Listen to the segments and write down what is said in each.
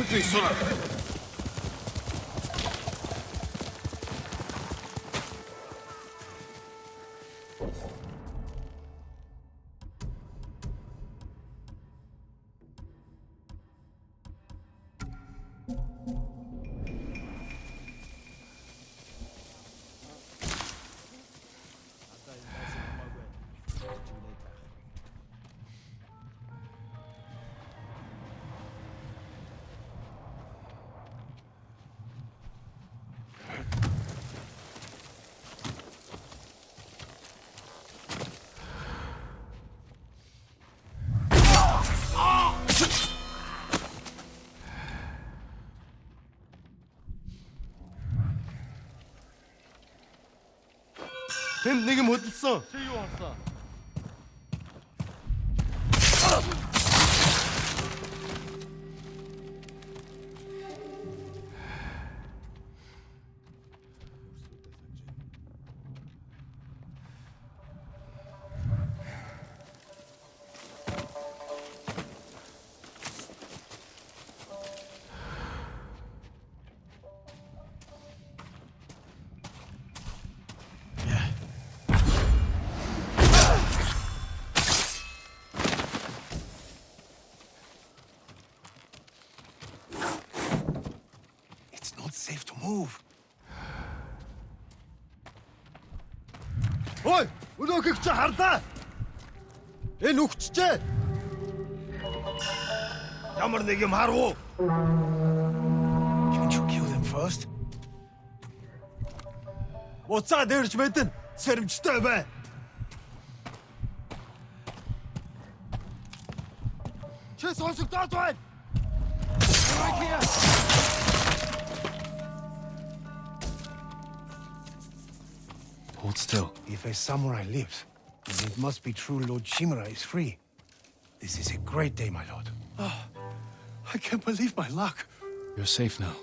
quickly, Sora. 내게 뭐 있어? 제이 왔어. Move. Ой, өнөөхийг чи харлаа. Энэ үхчихээ. Ямар нэг юм харав уу? Can't you kill them first? Уцаа дэрж мэдэн. Сэрэмжтэй бай. Чи сонсогдоод байна. Right here. Hold still. If a samurai lives, then it must be true Lord Shimura is free. This is a great day, my lord. Oh, I can't believe my luck. You're safe now.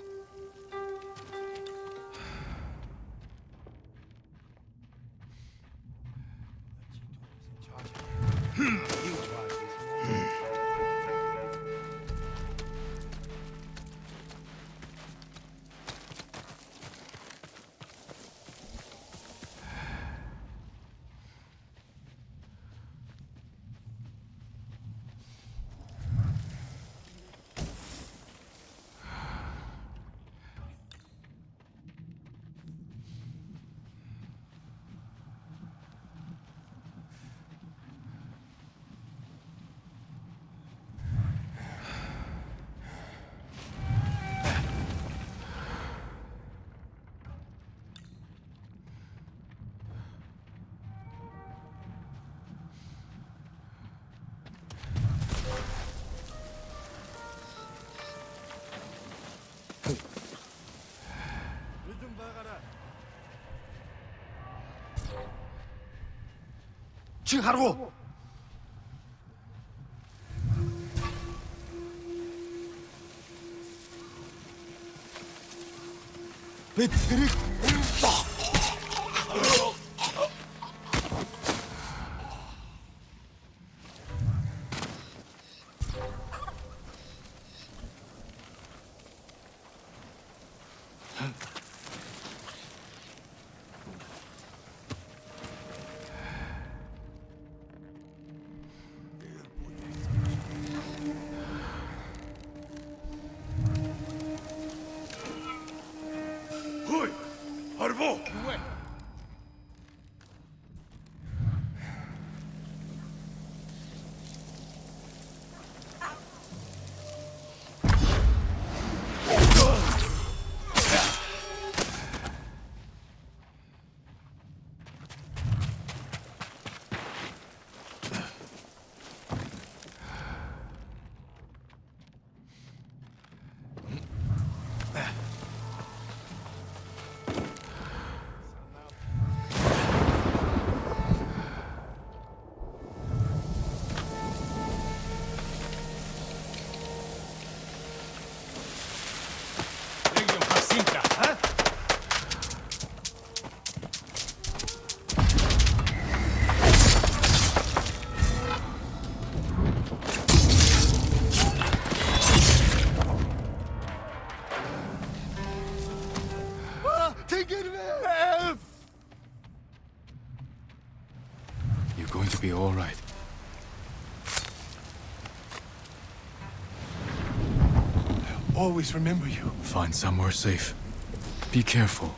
Чи харгу. Бид хэрэг Bravo! Ouais. Help! You're going to be all right. I'll always remember you. Find somewhere safe. Be careful.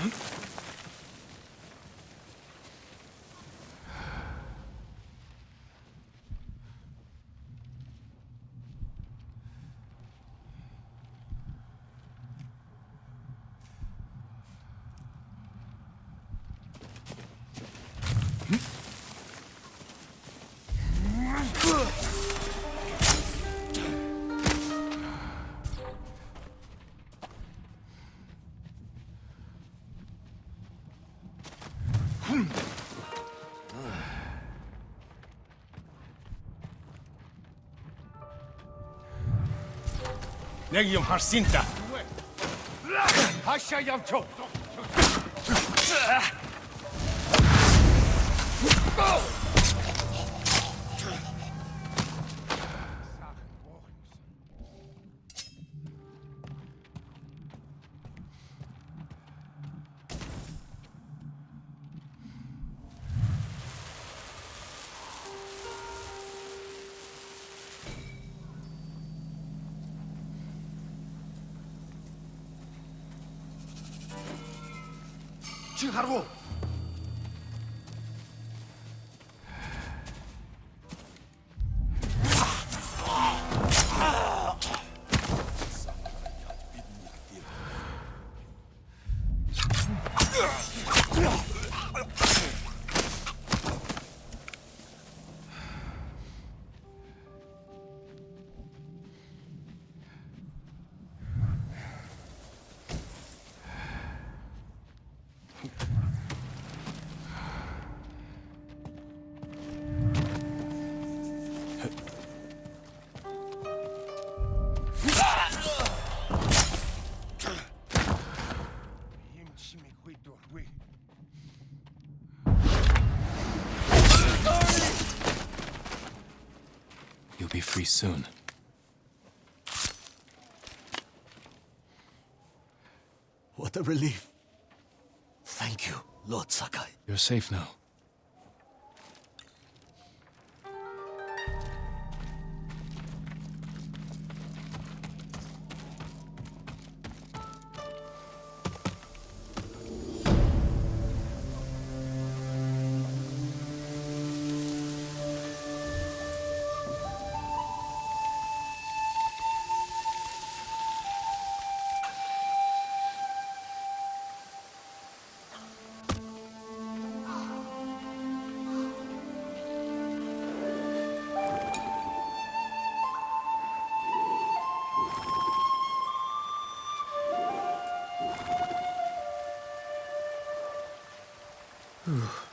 Huh? Нэг юм харсан та. Хаашаа явчих. 青海路。Be free soon. What a relief. Thank you, Lord Sakai. You're safe now. Whew.